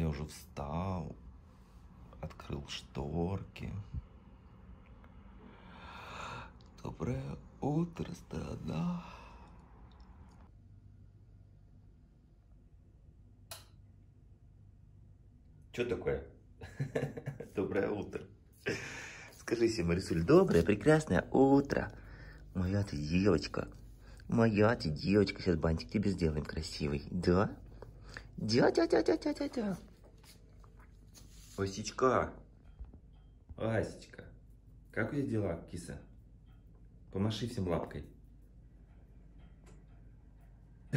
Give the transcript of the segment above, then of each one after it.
Я уже встал, открыл шторки. Доброе утро, страна. Что такое? Доброе утро. Скажи себе, Марисуль, доброе, прекрасное утро. Моя ты девочка. Моя ты девочка. Сейчас бантик тебе сделаем красивый. Да? Да, да, да, да, да, да, да. Осечка. Асечка. Как у тебя дела, киса? Помаши всем лапкой.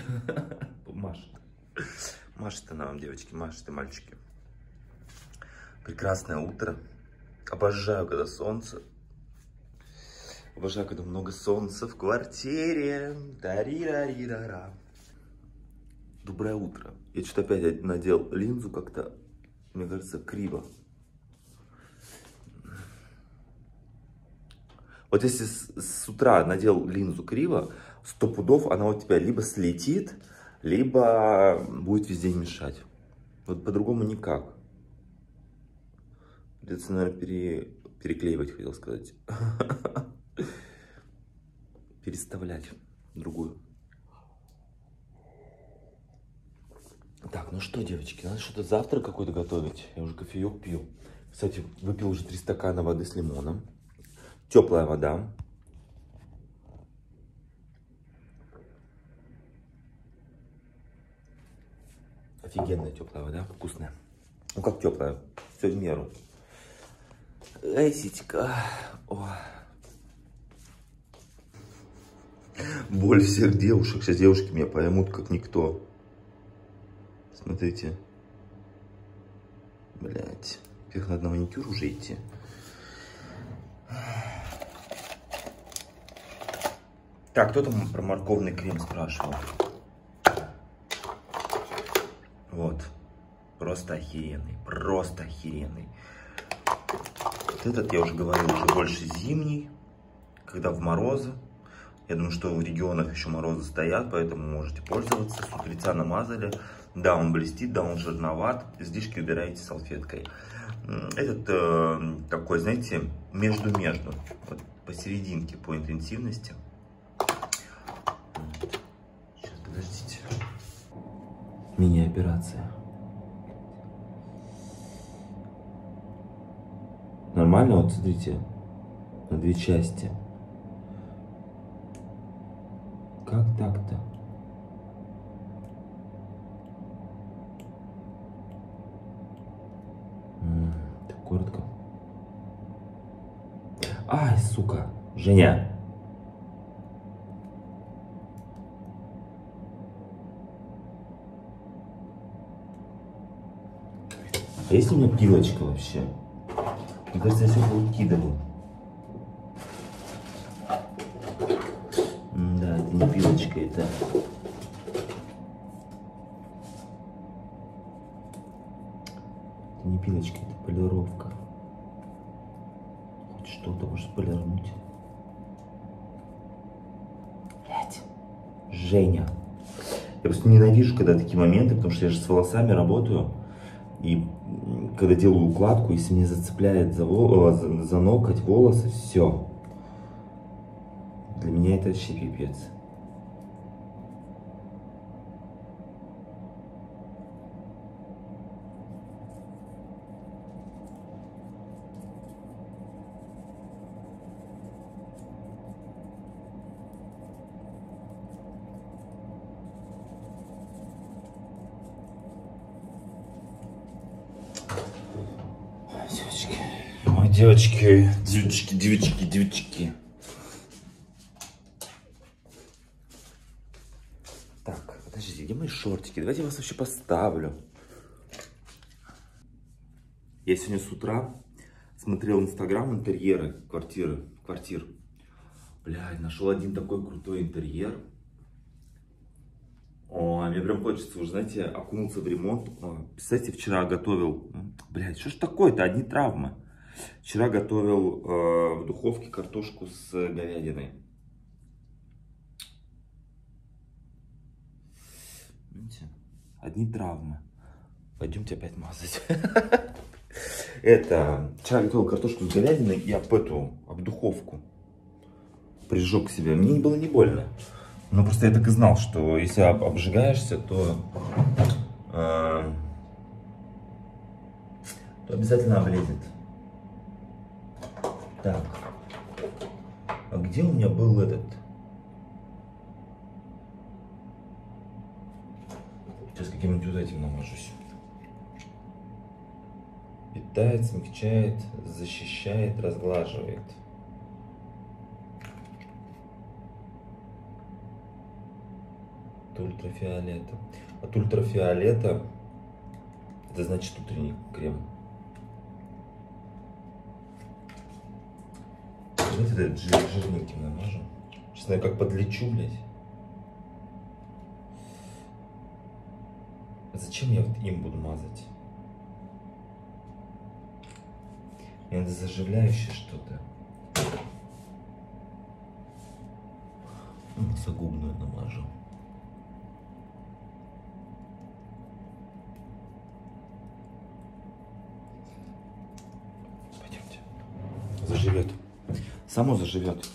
Маш. Машет она вам, девочки, машет и мальчики. Прекрасное утро. Обожаю, когда солнце. Обожаю, когда много солнца в квартире. Дари-рари-рара. Доброе утро. Я что-то опять надел линзу как-то, мне кажется, криво. Вот если с, с утра надел линзу криво, сто пудов она у тебя либо слетит, либо будет весь день мешать. Вот по-другому никак. Придется, наверное, пере, переклеивать, хотел сказать. Переставлять другую. Так, ну что, девочки, надо что-то завтра какой-то готовить. Я уже кофеек пью. Кстати, выпил уже три стакана воды с лимоном. Теплая вода. Офигенная теплая вода, вкусная. Ну как теплая, все в меру. Эсечка. О. Боль всех девушек. Сейчас девушки меня поймут, как никто. Смотрите. Блять. Их надо на маникюр уже идти. Так, кто там про морковный крем спрашивал? Вот. Просто охеренный. Просто охеренный. Вот этот, я уже говорил, уже больше зимний. Когда в морозы. Я думаю, что в регионах еще морозы стоят, поэтому можете пользоваться. С утреца намазали. Да, он блестит, да, он жирноват. Излишки убираете салфеткой. Этот э, такой, знаете, между-между. Вот посерединке по интенсивности. Сейчас, подождите. Мини-операция. Нормально, вот смотрите, на две части. Как так-то? Так коротко. Ай, сука. Женя. А есть у меня пилочка вообще? Мне кажется, я все выкидывал. Да, это не пилочка, это... Это не пилочка, это полировка. Что-то может полирнуть. Блять. Женя. Я просто ненавижу, когда такие моменты, потому что я же с волосами работаю. И когда делаю укладку, если мне зацепляет за, за, за ноготь волосы, все. Для меня это вообще пипец. Девочки, мои девочки, девочки, девочки, девочки. Так, подождите, где мои шортики? Давайте я вас вообще поставлю. Я сегодня с утра смотрел инстаграм интерьеры квартиры, квартир. Блядь, нашел один такой крутой интерьер. О, мне прям хочется, уже, знаете, окунуться в ремонт. О, представьте, вчера готовил... Блядь, что ж такое-то? Одни травмы. Вчера готовил э, в духовке картошку с говядиной. Видите? Одни травмы. Пойдемте опять мазать. Это, вчера готовил картошку с говядиной и об эту, об духовку. Прижег себе. Мне не было не больно. Но просто я так и знал, что если об, обжигаешься, то, э, то обязательно облезет. Так. А где у меня был этот? Сейчас каким-нибудь вот этим намажусь. Питает, смягчает, защищает, разглаживает. От ультрафиолета. От ультрафиолета это значит утренний крем. Давайте этот жир, жирненьким намажу. Сейчас я как подлечу, блядь. А зачем я вот им буду мазать? Мне надо заживляющее что-то. Загубную намажу. Пойдемте. Заживет. Само заживет.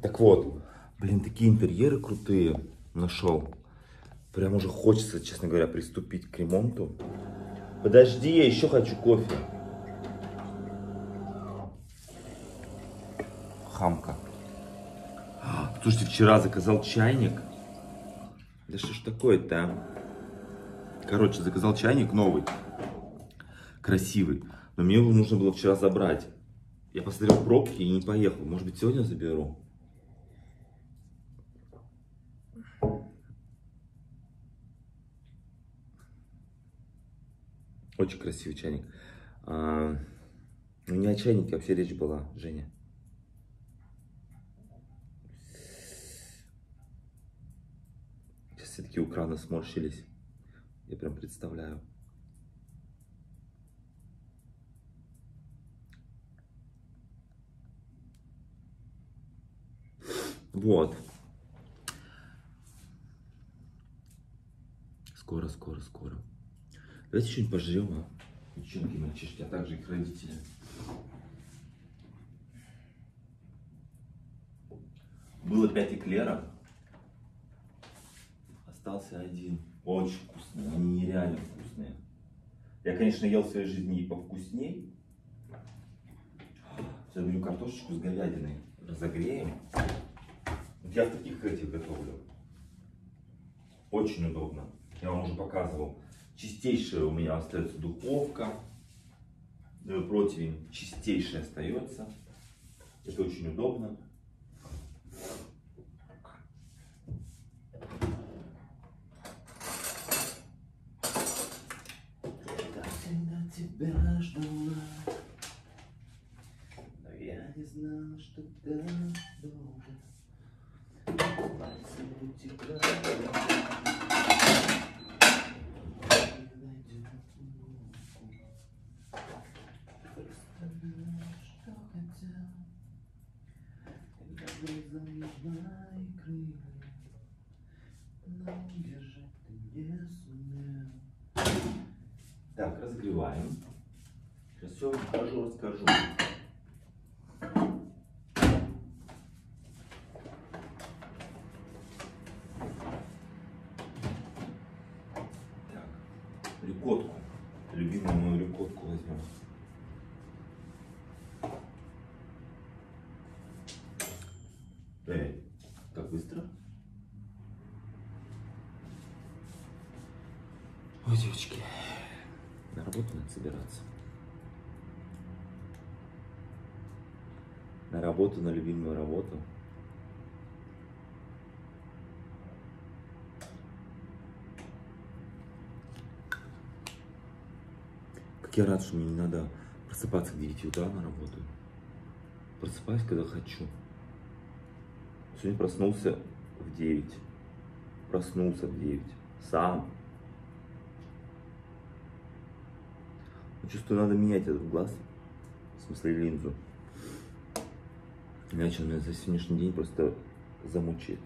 Так вот, блин, такие интерьеры крутые нашел. Прям уже хочется, честно говоря, приступить к ремонту. Подожди, я еще хочу кофе. Хамка. Слушайте, вчера заказал чайник. Да что ж такое-то, а? Короче, заказал чайник новый. Красивый. Но мне его нужно было вчера забрать. Я посмотрел пробки и не поехал. Может быть, сегодня заберу. Очень красивый чайник. А, ну, не о чайнике вообще речь была, Женя. Сейчас все таки у крана сморщились. Я прям представляю. Вот. Скоро, скоро, скоро. Давайте что-нибудь пожрем, а? Девчонки, мальчишки, а также их родители. Было пять эклеров. Остался один. Очень вкусные, они нереально вкусные. Я, конечно, ел в своей жизни и повкусней. Сейчас беру картошечку с говядиной, разогреем. Я в таких этих готовлю. Очень удобно. Я вам уже показывал. Чистейшая у меня остается духовка. Противень чистейший остается. Это очень удобно. Тебя ждала, но я не знала, что так долго. Пальцы утекают. Так, разогреваем. Сейчас все вам покажу, расскажу. Так, рикотку. Любимую мою рикотку возьмем. Эй, так быстро? Ой, девочки. На работу надо собираться. На работу, на любимую работу. Как я рад, что мне не надо просыпаться к 9 утра на работу. Просыпаюсь, когда хочу. Сегодня проснулся в 9. Проснулся в 9. Сам. Чувствую, надо менять этот глаз. В смысле, линзу. Иначе меня за сегодняшний день просто замучает.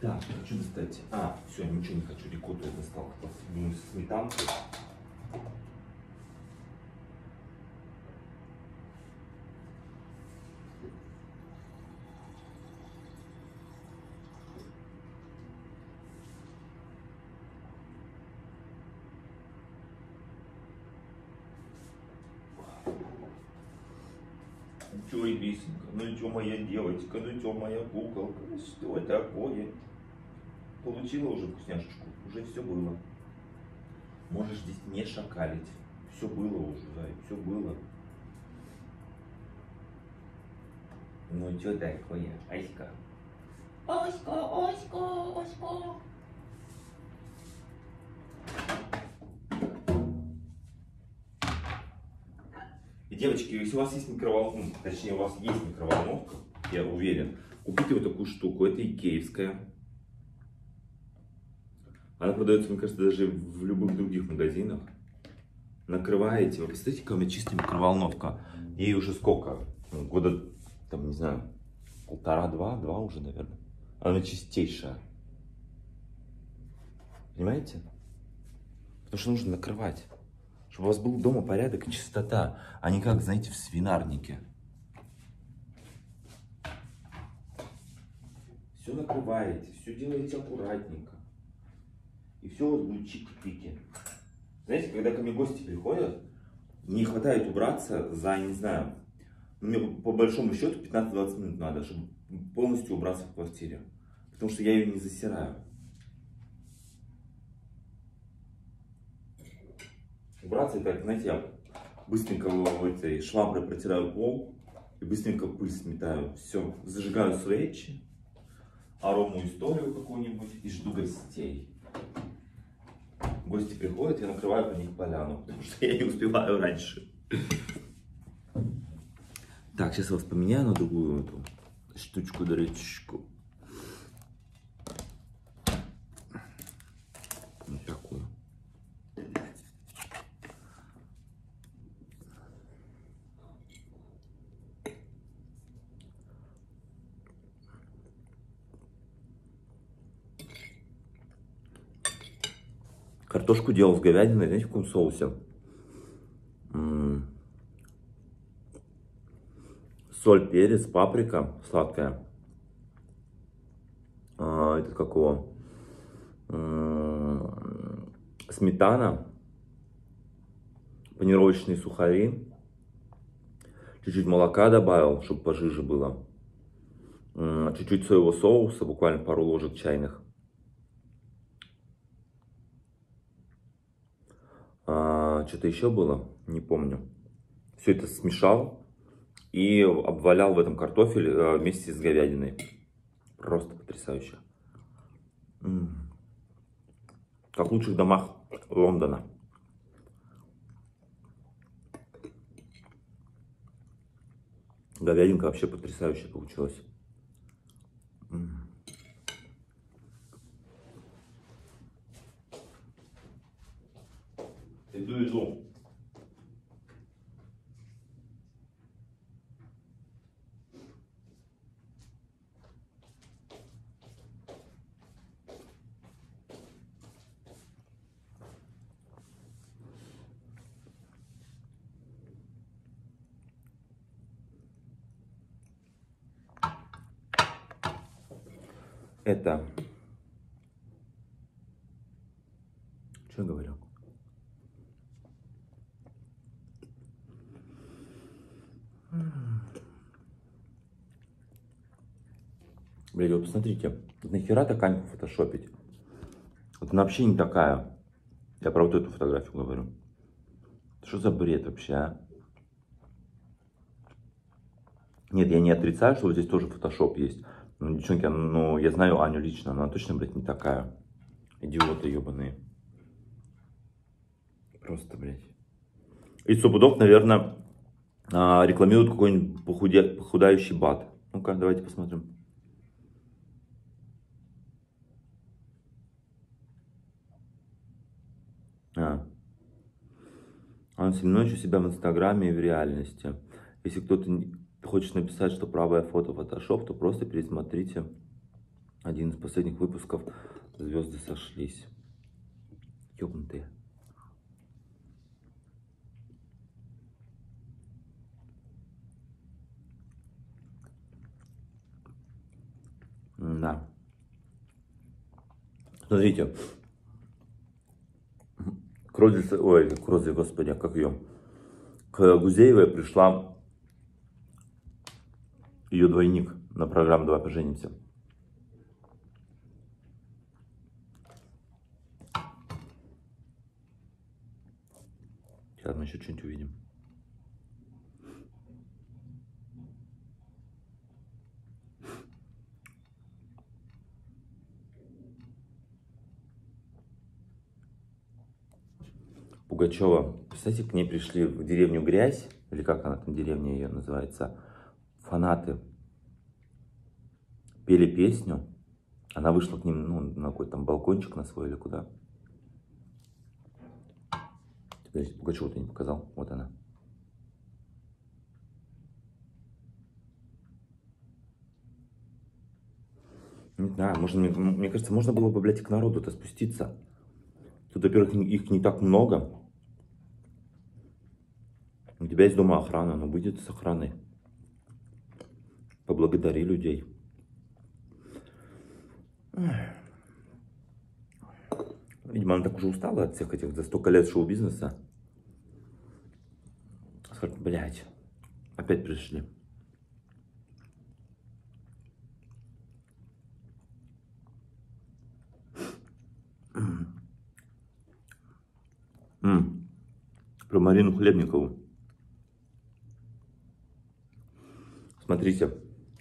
Так, хочу достать. А, все, ничего не хочу. Рикотту я достал. Думаю, сметанку. Чё, Лисенька, ну чё моя девочка, ну чё моя куколка, ну что такое? Получила уже вкусняшечку, уже все было. Можешь здесь не шакалить. Все было уже, Зай, все было. Ну что такое, Аська? Аська, Аська, Аська. Девочки, если у вас есть микроволновка, точнее, у вас есть микроволновка, я уверен, купите вот такую штуку, это икеевская. Она продается, мне кажется, даже в любых других магазинах. Накрываете, вы представляете, какая у меня чистая микроволновка. Ей уже сколько? Ну, года, там, не знаю, полтора-два, два уже, наверное. Она чистейшая. Понимаете? Потому что нужно накрывать. Чтобы у вас был дома порядок и чистота, а не как, знаете, в свинарнике. Все накрываете, все делаете аккуратненько. И все у вас будет чики-пики. Знаете, когда ко мне гости приходят, не хватает убраться за, не знаю, мне по большому счету 15-20 минут надо, чтобы полностью убраться в квартире. Потому что я ее не засираю. Убраться это, знаете, я быстренько этой шваброй протираю пол и быстренько пыль сметаю. Все, зажигаю свечи, арому историю какую-нибудь и жду гостей гости приходят, я накрываю по них поляну, потому что я не успеваю раньше. Так, сейчас я вас поменяю на другую эту штучку, дырочку. Вот такую. Картошку делал с говядиной, знаете, в каком соусе? Соль, перец, паприка сладкая. А, это какого? Сметана, панировочные сухари, чуть-чуть молока добавил, чтобы пожиже было, чуть-чуть соевого соуса, буквально пару ложек чайных. Что-то еще было, не помню. Все это смешал и обвалял в этом картофель э, вместе с говядиной. Просто потрясающе. Как в лучших домах Лондона. Говядинка вообще потрясающая получилась. -м. Иду, иду. Это... Что говорю? Блядь, вот посмотрите, нахера такая фотошопить? Вот она вообще не такая. Я про вот эту фотографию говорю. Что за бред вообще, а? Нет, я не отрицаю, что вот здесь тоже фотошоп есть. Ну, девчонки, ну, я знаю Аню лично, она точно, блядь, не такая. Идиоты ебаные. Просто, блядь. И Субудов, наверное, а, рекламируют какой-нибудь похудающий бат. Ну-ка, давайте посмотрим. А. Он сильно еще себя в Инстаграме и в реальности. Если кто-то хочет написать, что правое фото фотошоп, то просто пересмотрите один из последних выпусков «Звезды сошлись». Ёбнутые. Да. Смотрите. К Розе, ой, к Розе, господи, а как ее? К Гузеевой пришла ее двойник на программу «Давай поженимся». Сейчас мы еще что-нибудь увидим. Пугачева, кстати, к ней пришли в деревню Грязь, или как она там, деревня ее называется, фанаты пели песню, она вышла к ним, ну, на какой-то там балкончик на свой или куда. Подожди, Пугачева ты не показал, вот она. Не знаю, можно, мне, мне кажется, можно было бы, блядь, к народу-то спуститься. Тут, во-первых, их не так много. У тебя есть дома охрана, но выйдет с охраной. Поблагодари людей. Видимо, она так уже устала от всех этих за столько лет шоу-бизнеса. Скажет, блядь, опять пришли. Про Марину Хлебникову. Смотрите,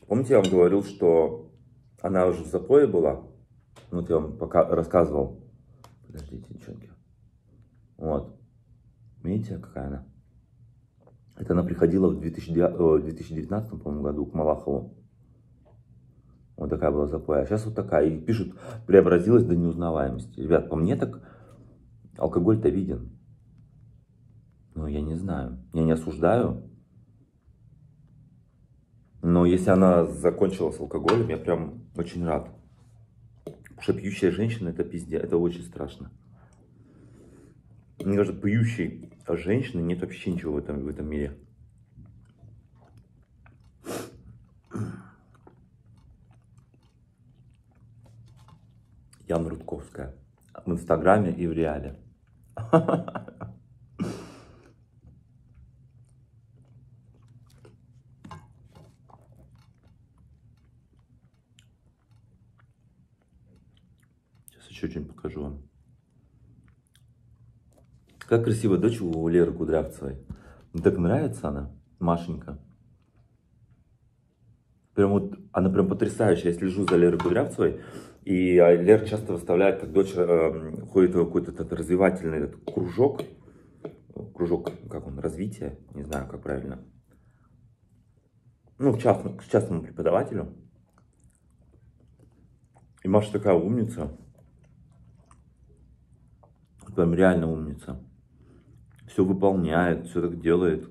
помните, я вам говорил, что она уже в запое была? Вот я вам пока рассказывал. Подождите, девчонки. Вот. Видите, какая она? Это она приходила в 2019 по году к Малахову. Вот такая была запоя. А сейчас вот такая. И пишут, преобразилась до неузнаваемости. Ребят, по мне так алкоголь-то виден. Но я не знаю. Я не осуждаю. Но если она закончила с алкоголем, я прям очень рад. Потому что пьющая женщина это пиздец, это очень страшно. Мне кажется, пьющей женщины нет вообще ничего в этом, в этом мире. Яна Рудковская. В Инстаграме и в Реале. еще что-нибудь покажу вам. Как красивая дочь у Леры Кудрявцевой. Мне так нравится она, Машенька. Прям вот, она прям потрясающая. Я слежу за Лерой Кудрявцевой. И Лера часто выставляет, как дочь э, ходит в какой-то этот развивательный этот кружок. Кружок, как он, развитие, не знаю, как правильно. Ну, к частному, к частному преподавателю. И Маша такая умница. Прям реально умница. Все выполняет, все так делает.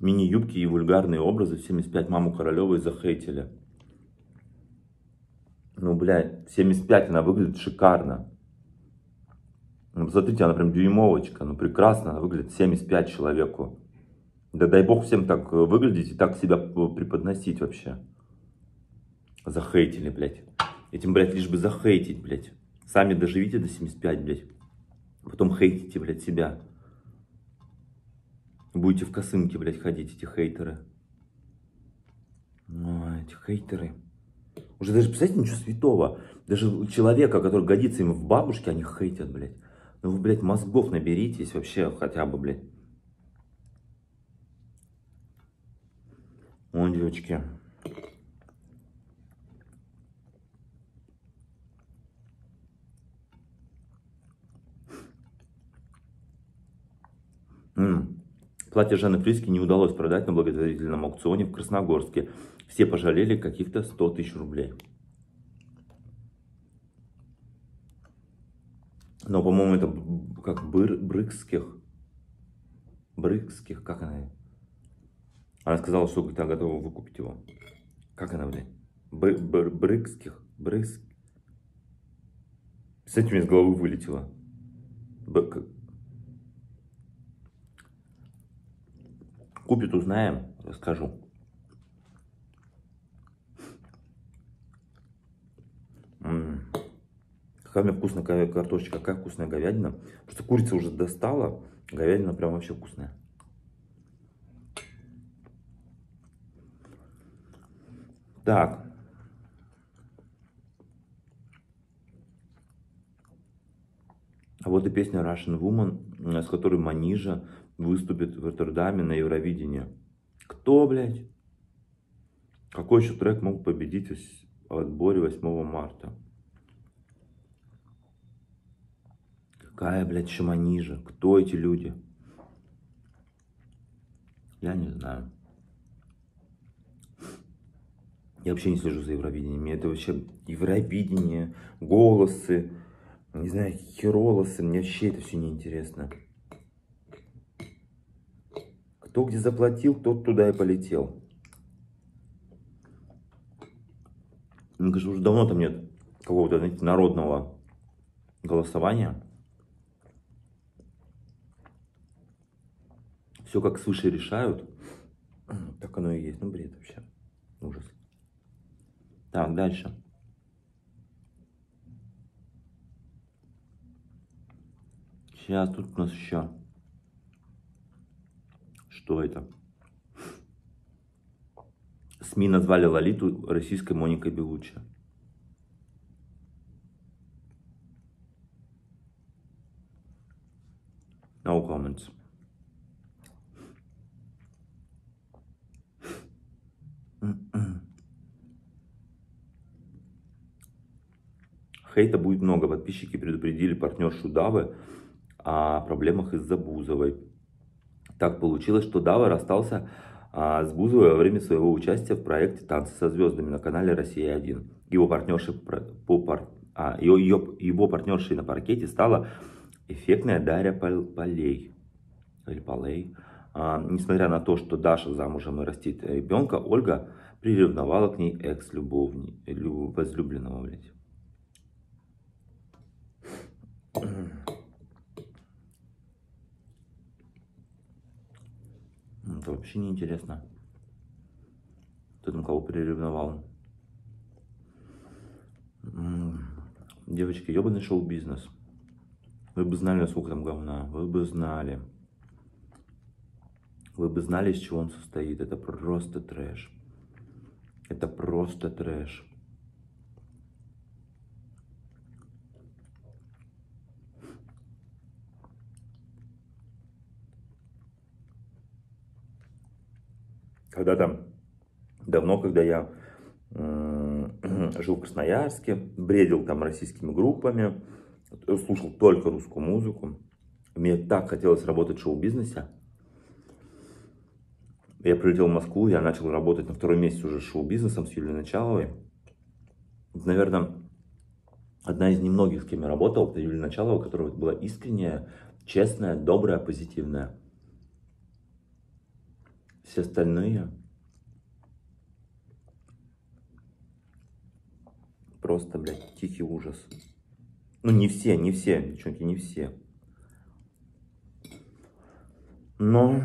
Мини-юбки и вульгарные образы в 75 маму Королевой захейтили. Ну, блядь, 75 она выглядит шикарно. Ну, посмотрите, она прям дюймовочка, ну прекрасно, она выглядит 75 человеку. Да дай бог всем так выглядеть и так себя преподносить вообще. Захейтили, блядь. Этим, блядь, лишь бы захейтить, блядь. Сами доживите до 75, блядь. Потом хейтите, блядь, себя. Будете в косынке, блядь, ходить, эти хейтеры. Ой, эти хейтеры. Уже даже, представляете, ничего святого. Даже человека, который годится им в бабушке, они хейтят, блядь. Ну вы, блядь, мозгов наберитесь вообще хотя бы, блядь. Вон, девочки. М -м. Платье Жанны Фриски не удалось продать на благотворительном аукционе в Красногорске. Все пожалели каких-то 100 тысяч рублей. Но, по-моему, это как быр, брыкских. Брыкских, как она? Она сказала, что говорит, готова выкупить его. Как она, блядь? Б, бр, брыкских. Брыкс. С этим из головы вылетело. Б, Купит, узнаем, расскажу. М -м. Какая вкусная картошечка, какая вкусная говядина. Просто курица уже достала, говядина прям вообще вкусная. Так. А вот и песня Russian Woman, с которой Манижа выступит в Роттердаме на Евровидении. Кто, блядь? Какой еще трек мог победить в отборе 8 марта? Какая, блядь, шаманижа? Кто эти люди? Я не знаю. Я вообще не слежу за Евровидением. Мне это вообще Евровидение, голосы, не знаю, херолосы. Мне вообще это все неинтересно. Кто где заплатил, тот туда и полетел. Мне кажется, уже давно там нет какого-то, знаете, народного голосования. Все как свыше решают. Так оно и есть. Ну, бред вообще. Ужас. Так, дальше. Сейчас тут у нас еще. Что это? СМИ назвали Лолиту российской Моникой Белуччи. Хейта будет много. Подписчики предупредили партнершу Давы о проблемах из-за Бузовой. Так получилось, что Дава расстался а, с Бузовой во время своего участия в проекте «Танцы со звездами» на канале «Россия-1». Его партнершей, по, пар, а, ее, ее, его партнершей на паркете стала эффектная Дарья Полей. Или Полей. А, несмотря на то, что Даша замужем и растит ребенка, Ольга приревновала к ней экс-любовника, возлюбленного, блядь. Это вообще не интересно. Кто там кого приревновал? Девочки, ебаный шоу-бизнес. Вы бы знали, насколько там говна. Вы бы знали. Вы бы знали, из чего он состоит. Это просто трэш. Это просто трэш. Когда-то давно, когда я жил в Красноярске, бредил там российскими группами, слушал только русскую музыку. Мне так хотелось работать в шоу-бизнесе. Я прилетел в Москву, я начал работать на второй месяц уже шоу-бизнесом с Юлией Началовой. Наверное, одна из немногих, с кем я работал, это Юлия Началова, которая была искренняя, честная, добрая, позитивная. Все остальные просто, блядь, тихий ужас. Ну, не все, не все, девчонки, не все. Но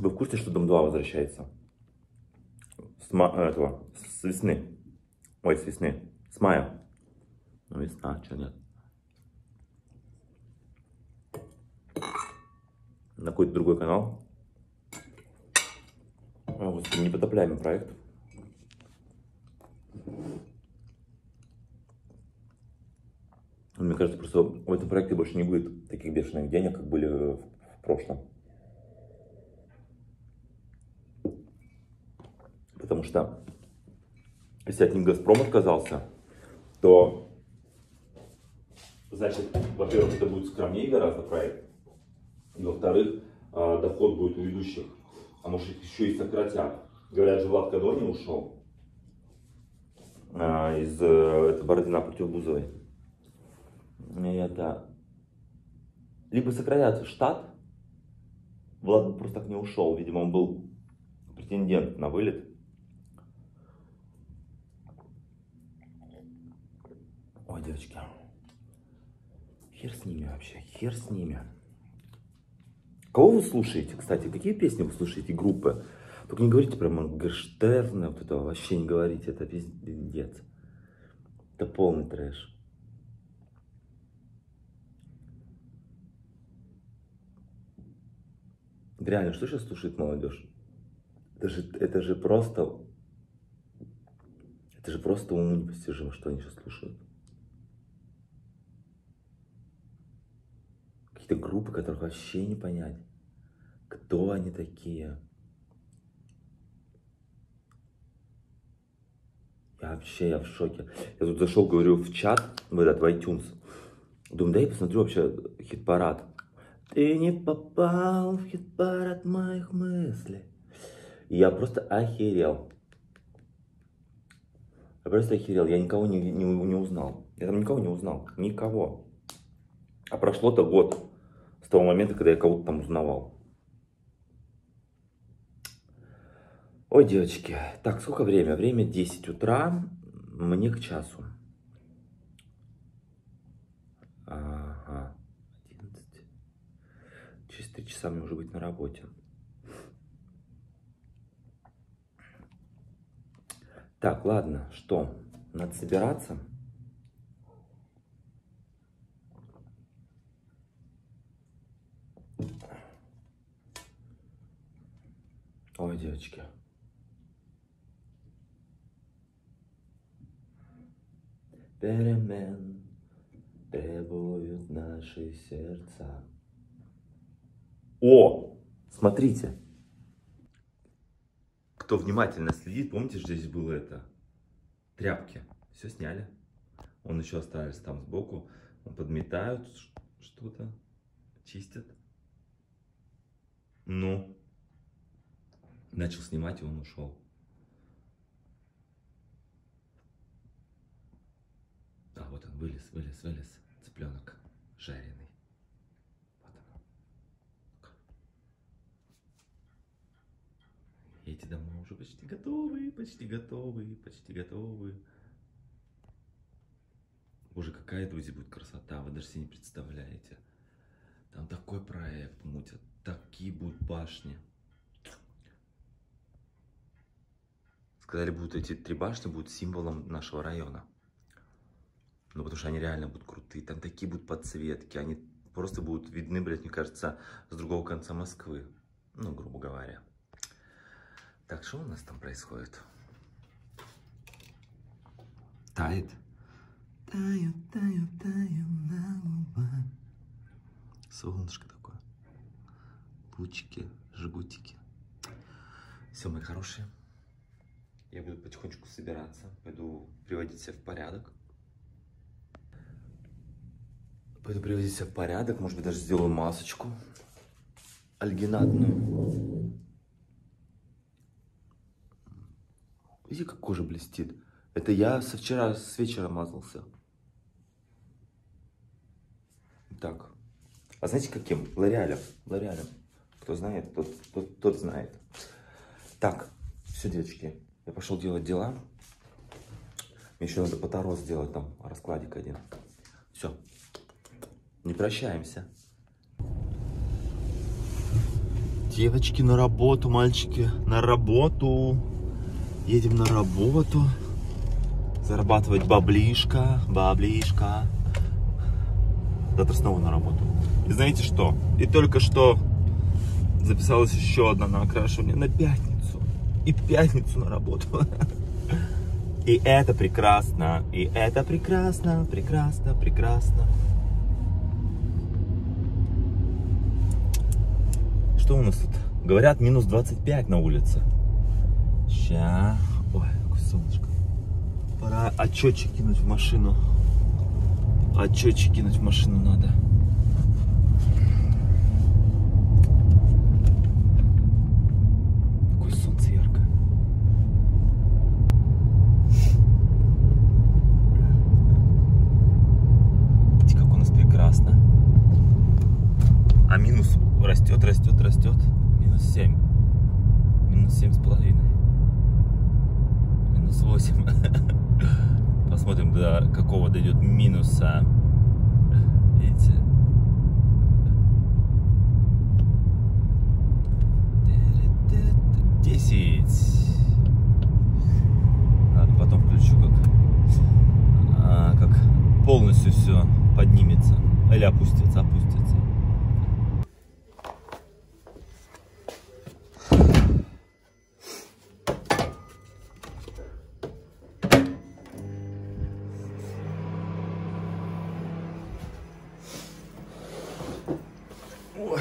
Вы в курсе, что Дом 2 возвращается? С, ма этого, с весны. Ой, с весны. С мая. Ну, весна, что нет. На какой-то другой канал. О, господи, непотопляемый проект. кажется, просто в этом проекте больше не будет таких бешеных денег, как были в прошлом. Потому что если от них Газпром отказался, то значит, во-первых, это будет скромнее гораздо проект. И во-вторых, а, доход будет у ведущих, а может еще и сократят. Говорят же, Влад Кадони ушел а, из э, это Бородина против Бузовой. Это либо сократят штат, Влад просто так не ушел, видимо, он был претендент на вылет. Ой, девочки, хер с ними вообще, хер с ними. Кого вы слушаете, кстати? Какие песни вы слушаете, группы? Только не говорите про Мангерштерна, вот этого вообще не говорите, это пиздец. Это полный трэш. Реально, что сейчас слушает молодежь? Это же, это же просто... Это же просто уму непостижимо, что они сейчас слушают. Какие-то группы, которых вообще не понять. Кто они такие? Я вообще, я в шоке. Я тут зашел, говорю, в чат, в этот, в iTunes. Думаю, дай я посмотрю вообще хит-парад. Ты не попал в хит-парад моих мыслей. Я просто охерел. Я просто охерел. Я никого не, не, не узнал. Я там никого не узнал. Никого. А прошло-то год того момента, когда я кого-то там узнавал. Ой, девочки, так, сколько время? Время 10 утра, мне к часу. Ага, 11. Через 3 часа мне уже быть на работе. Так, ладно, что? Надо собираться. Ой, девочки. перемен требуют наши сердца. О, смотрите. Кто внимательно следит, помните, здесь было это? Тряпки. Все сняли. Он еще остались там сбоку. Подметают что-то, чистят. Ну, начал снимать, и он ушел. вот он вылез, вылез, вылез. Цыпленок жареный. Вот он. Эти дома уже почти готовы, почти готовы, почти готовы. Боже, какая, друзья, будет красота, вы даже себе не представляете. Там такой проект мутят, такие будут башни. Сказали, будут эти три башни будут символом нашего района. Ну, потому что они реально будут крутые. Там такие будут подсветки. Они просто будут видны, блядь, мне кажется, с другого конца Москвы. Ну, грубо говоря. Так, что у нас там происходит? Тает? Таю, таю, таю на губах. Солнышко такое. Лучики, жгутики. Все, мои хорошие. Я буду потихонечку собираться. Пойду приводить себя в порядок. Пойду приводить себя в порядок, может быть, даже сделаю масочку альгинатную. Видите, как кожа блестит? Это я со вчера, с вечера мазался. Так. А знаете каким? Лореалем. Лореалем. Кто знает, тот, тот, тот знает. Так, все, девочки. Я пошел делать дела. Мне еще надо по сделать там раскладик один. Все. Не прощаемся. Девочки на работу, мальчики на работу. Едем на работу. Зарабатывать баблишка, баблишка. Завтра снова на работу. И знаете что? И только что записалась еще одна на окрашивание на пятницу и пятницу на работу. И это прекрасно, и это прекрасно, прекрасно, прекрасно. Что у нас тут? Говорят, минус 25 на улице. Ща. Ой, какое солнышко. Пора отчетчик кинуть в машину. Отчетчик кинуть в машину надо. Растет, растет, растет. Минус 7. Минус семь с половиной. Минус 8. Посмотрим, до какого дойдет минуса. Видите? Десять. Потом включу, как, а, как полностью все поднимется. Или опустится, опустится. Ой.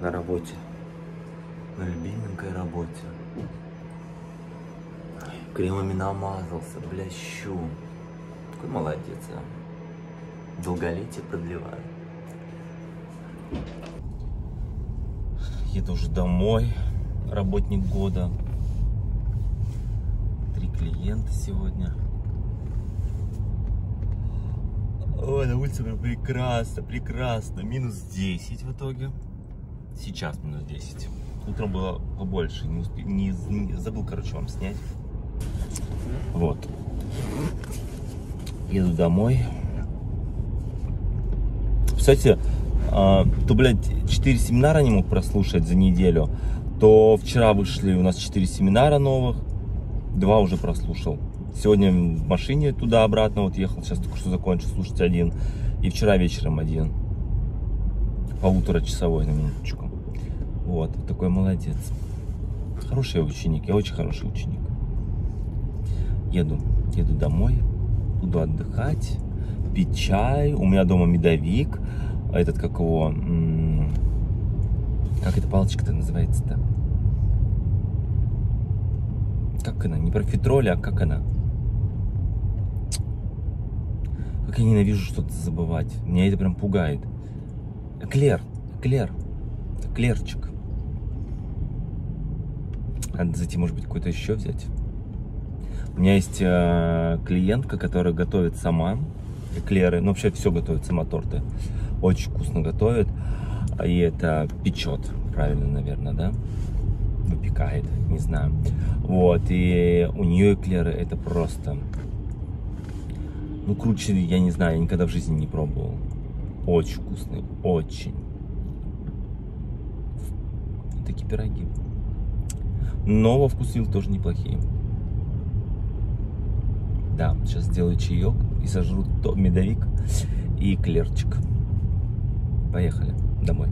На работе. На любименькой работе. Ой, Кремами намазался, бля, щу. Такой молодец, а. Долголетие продлевает. Еду уже домой. Работник года. Три клиента сегодня. Ой, на улице прекрасно, прекрасно. Минус 10 в итоге. Сейчас минус 10. Утром было побольше. Не, успе... не забыл, короче, вам снять. Вот. Еду домой. Кстати, а, то, блядь, 4 семинара не мог прослушать за неделю, то вчера вышли у нас 4 семинара новых, два уже прослушал. Сегодня в машине туда-обратно вот ехал, сейчас только что закончил слушать один. И вчера вечером один. Полуторачасовой на минуточку. Вот, такой молодец. Хороший ученик, я очень хороший ученик. Еду, еду домой, буду отдыхать, пить чай. У меня дома медовик. Этот, как его, как эта палочка-то называется-то? Как она? Не профитроли, а как она? Как я ненавижу что-то забывать. Меня это прям пугает. Эклер. Эклер. Эклерчик. Надо зайти, может быть, какой-то еще взять. У меня есть э, клиентка, которая готовит сама эклеры. Ну, вообще все готовит сама торты. Очень вкусно готовит. И это печет, правильно, наверное, да? Выпекает, не знаю. Вот, и у нее эклеры это просто... Ну, круче, я не знаю, я никогда в жизни не пробовал. Очень вкусный, очень. Такие пироги. Но во вкус тоже неплохие. Да, сейчас сделаю чаек и сожру медовик и клерчик. Поехали домой.